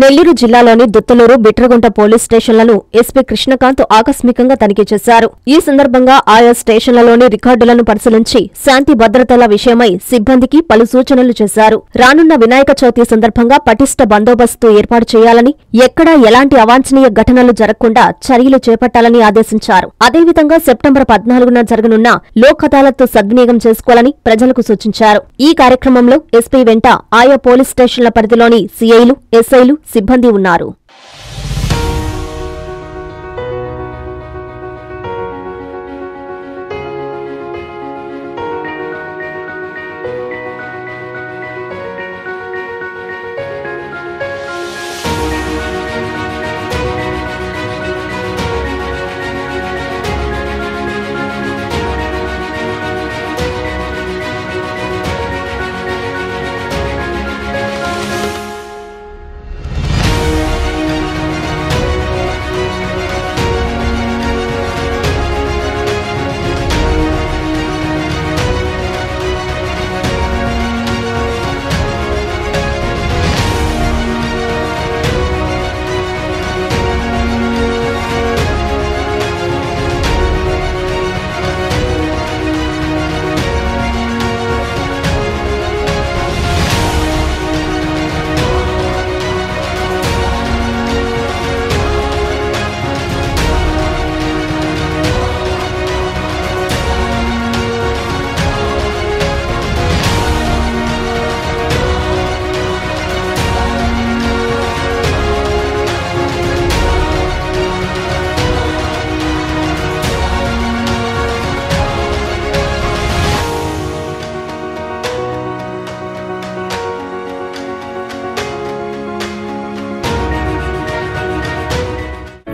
నెల్లూరు జిల్లాలోని దుత్తలూరు బిట్రగుంట పోలీస్ స్టేషన్లను ఎస్పీ కృష్ణకాంత్ ఆకస్మికంగా తనిఖీ చేశారు. ఈ సందర్భంగా ఆయా స్టేషన్లలోని రికార్డులను పరిశీలించి శాంతి భద్రతల విషయమై సిబ్బందికి పలు సూచనలు చేశారు. రానున్న వినాయక చవితి సందర్భంగా పటిష్ట బందోబస్తు ఏర్పాటు చేయాలని ఎక్కడా ఎలాంటి అవాంఛనీయ ఘటనలు జరగకుండా చర్యలు చేపట్టాలని ఆదేశించారు. అదేవిధంగా సెప్టెంబర్ పద్నాలుగున జరగనున్న లోక్ అదాలత్ సద్వినియోగం చేసుకోవాలని ప్రజలకు సూచించారు. ఈ కార్యక్రమంలో ఎస్పీ వెంట ఆయా పోలీస్ స్టేషన్ల పరిధిలోని సీఐలు ఎస్ఐలు సిబ్బంది ఉన్నారు.